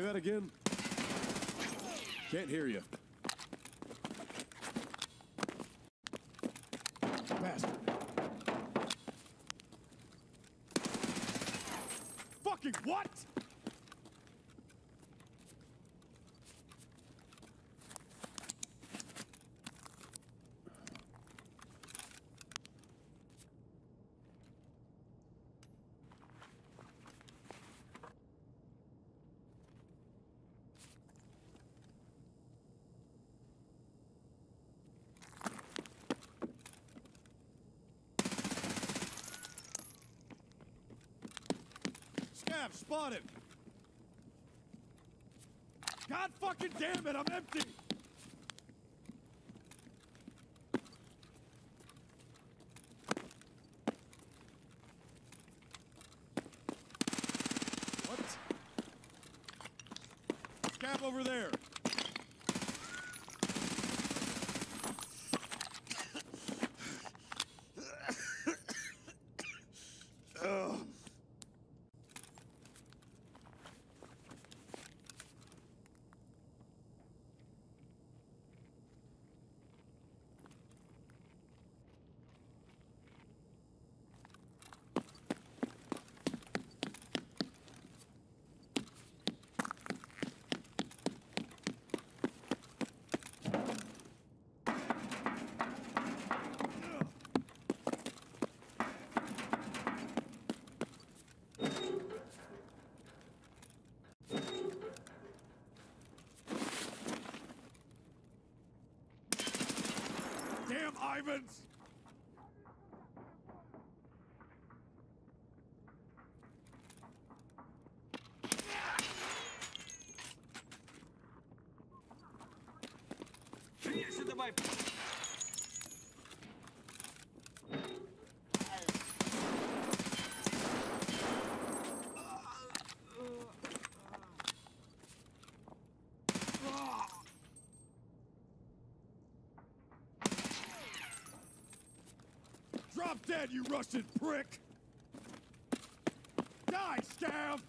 Say that again? Can't hear you. Bastard. Fucking what? Scav, spotted! God fucking damn it, I'm empty! What? Scav over there! Damn Ivans! Швидше давай! Drop dead, you Russian prick! Die, Scav!